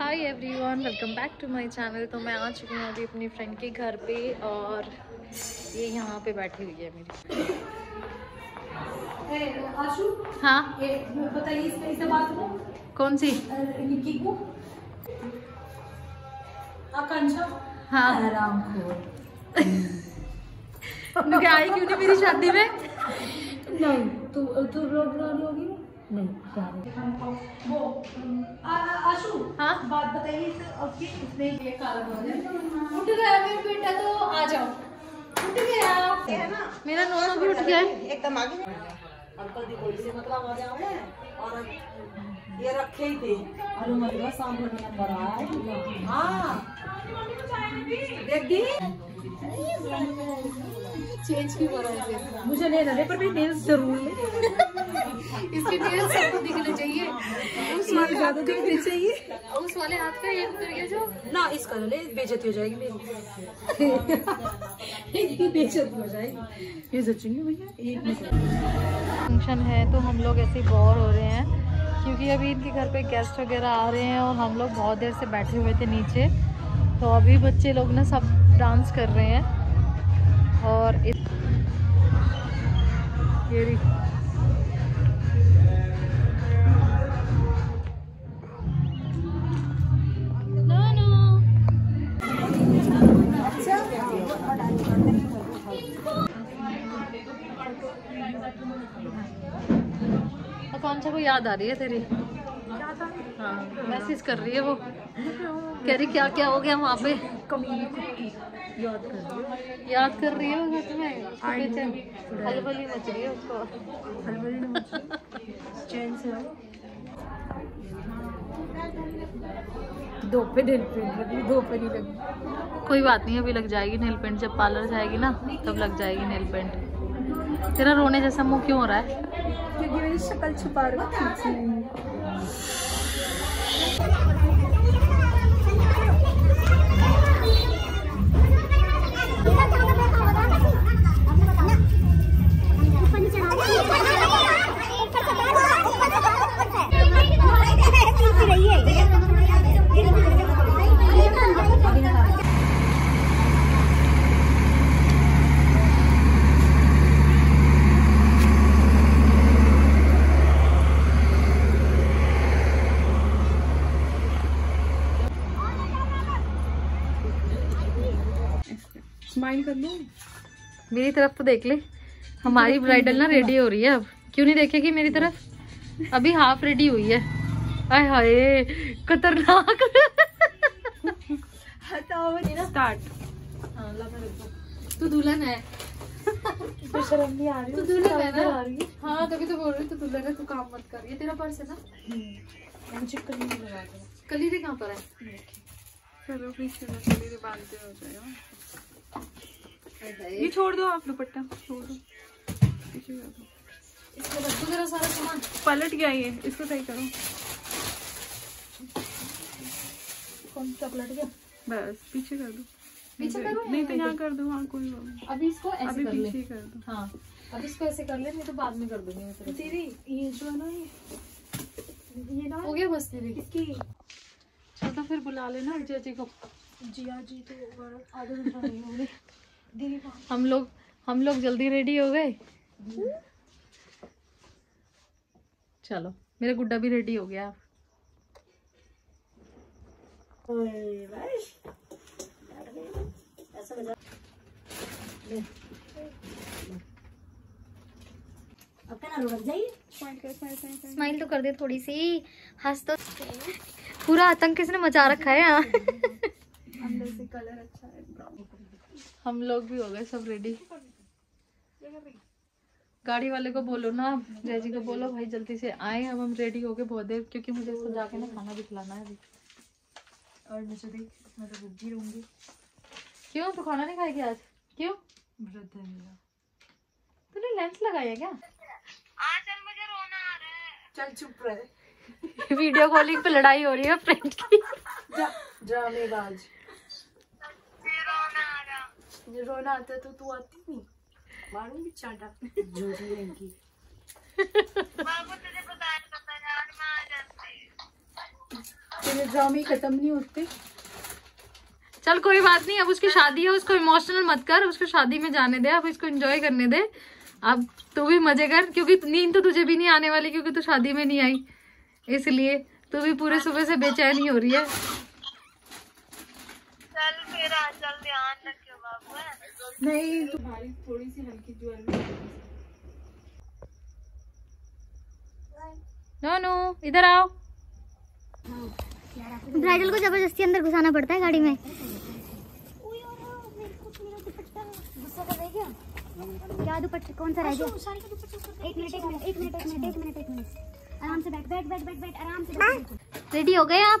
Hi everyone welcome back to my channel तो मैं आ चुकी हूँ अभी अपनी फ्रेंड के घर पे और ये यहाँ पे बैठी हुई है मेरी। आशु? हाँ? बताइए इसे बात करो कौन सी? निक्की को? आकांक्षा? हाँ। आराम आई क्यों नहीं मेरी शादी में? नहीं तू तू रोड रही होगी नहीं वो आ- आ- आशु हाँ? बात बताइए कि इसमें ये हो उठ गया मेरा बेटा तो आ जाओ। उठ गया। मेरा नोनो भी उठ गया एकदम आगे। अंकल दी से मतलब आ जाओ और ये रखे ही थे। मतलब नंबर हाँ। देख दी। चेंज क्यों कर रहे थे मुझे नहीं लगे पर भी नेल्स ज़रूर है इसके नेल्स सबको दिखने चाहिए उस वाले हाथ चाहिए उस वाले हाथ का ये उतर गया जो। ना इसका ले बेइज्जती हो जाएगी मेरी। एक हो जाएगी। ये सोचेंगे भैया एक फ़ंक्शन है तो हम लोग ऐसे बोर हो रहे हैं। क्योंकि अभी इनके घर पे गेस्ट वगैरह आ रहे हैं और हम लोग बहुत देर से बैठे हुए थे नीचे। तो अभी बच्चे लोग ना सब डांस कर रहे हैं। और इस ये आकांक्षा को याद आ रही है तेरी। हाँ मैसेज कर रही है वो। कह रही क्या क्या हो गया वहाँ पे? याद कर याद कर रही है वो सच में? हलबली मच रही है उसको। चैन से दो पे दिन पे लगी दो पे नहीं लगी कोई बात नहीं अभी लग जाएगी नेल पेंट। जब पार्लर जाएगी ना तब लग जाएगी नेल पेंट। तेरा रोने जैसा मुँह क्यों हो रहा है? क्योंकि मेरी शक्ल छुपा रही स्माइल कर लो। मेरी तरफ़ तो देख ले हमारी ब्राइडल ना रेडी हो रही है अब। क्यों नहीं देखेगी मेरी तरफ़? अभी हाफ़ रेडी हुई है। आय हाय खतरनाक। स्टार्ट तू दुल्हन है। तो शर्म नहीं आ रही तू दुल्हन है ना? हाँ? तभी तो बोल रही तू दुल्हन है तू काम मत कर। ये तेरा पर्स है ना? मुझे कल नहीं लगा कलीरे कहाँ पर है? चलो प्लीज़ बांधते हो। ये छोड़ दो आप दुपट्टा छोड़ दो। पीछे कर दो इसमें रख दो तेरा सारा सामान। पलट गया ये इसको सही करो। कौन सा पलट गया? बस पीछे कर दो। पीछे करो? नहीं तो यहाँ कर दो हाँ कोई बात नहीं। अभी इसको ऐसे अभी कर ले। पीछे कर दो। हाँ अब इसको ऐसे कर ले नहीं तो बाद में कर दूँगी मैं तेरी ये जो है ना ये ये ना हो गया बस तेरी। इसकी चल तो फिर बुला लेना जी जी को। जिया जी तो आधे हम लोग हम लोग जल्दी रेडी हो गए? चलो, मेरा गुड्डा भी रेडी हो गया। स्माइल तो कर दे थोड़ी सी। हंस तो पूरा आतंक किसने मचा रखा है यहाँ कलर अच्छा है ब्राउन हम लोग भी हो गए सब रेडी गाड़ी वाले को बोलो ना जय जी को बोलो भाई जल्दी से आए अब हम रेडी हो गए बहुत देर क्योंकि मुझे इसको जाके ना खाना भी खिलाना है अभी। और मुझे देख मैं तो भूखी रहूँगी। क्यों तू खाना नहीं खाएगी आज? क्यों? व्रत है मेरा। तूने लेंस लगाया क्या? चल चुप रहे। वीडियो कॉलिंग पे लड़ाई हो रही है फ्रेंड की। जा, जा रोना आता तो तू आती नहीं। मारूँगी चाटा झूठी रहेंगी तेरे ड्रामे खत्म नहीं होते। चल कोई बात नहीं अब उसकी शादी है उसको इमोशनल मत कर उसको शादी में जाने दे अब इसको एंजॉय करने दे। अब तू भी मज़े कर क्योंकि नींद तो तुझे भी नहीं आने वाली क्योंकि तू शादी में नहीं आई। इसलिए तू भी पूरे सुबह से बेचैनी हो रही है। चल फिर आ चल ध्यान रखियो है नहीं तुम्हारी थोड़ी सी हल्की ज्वेलरी नो। नो इधर आओ। ब्राइडल को ज़बरदस्ती अंदर घुसाना पड़ता है गाड़ी में। क्या दुपट्टा? कौन सा रह गया एक मिनट एक मिनट एक मिनट एक मिनट एक मिनट आराम से बैठ बैठ बैठ बैठ बैठ आराम से रेडी हो गए आप?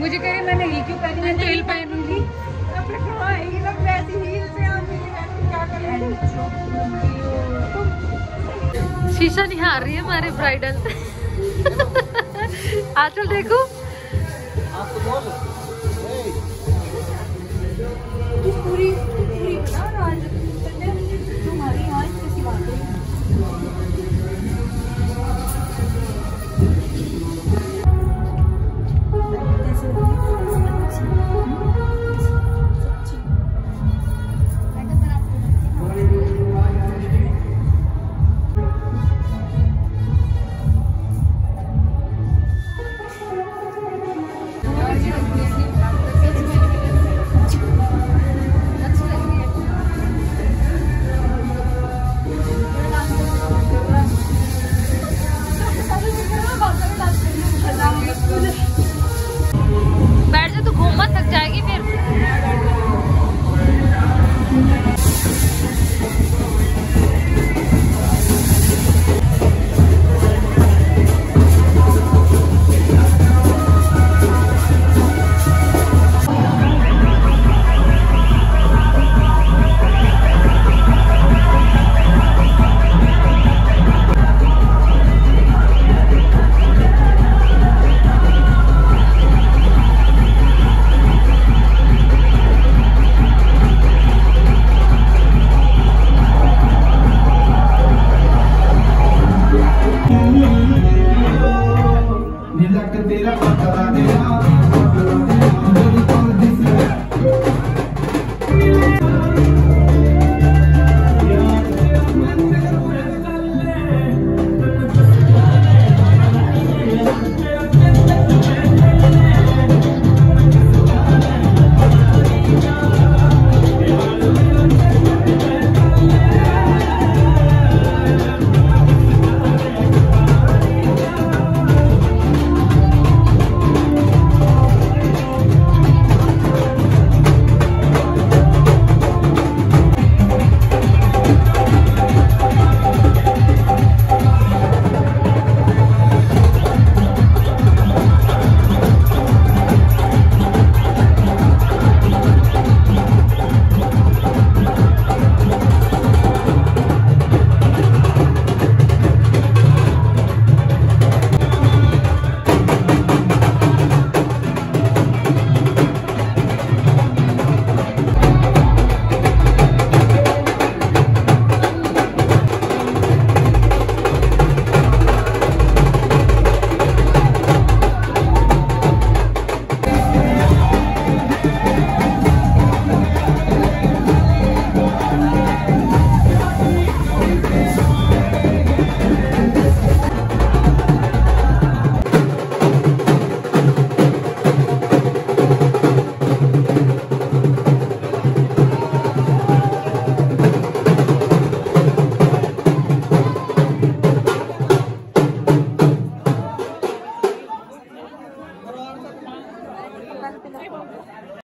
मुझे कह रही मैंने ही क्यों पहनी मैं तो हिल पहनूँगी। हील क्या करेंगे शीशा निहार रही है हमारे ब्राइडल आंचल देखो। पूरी पूरी तेरह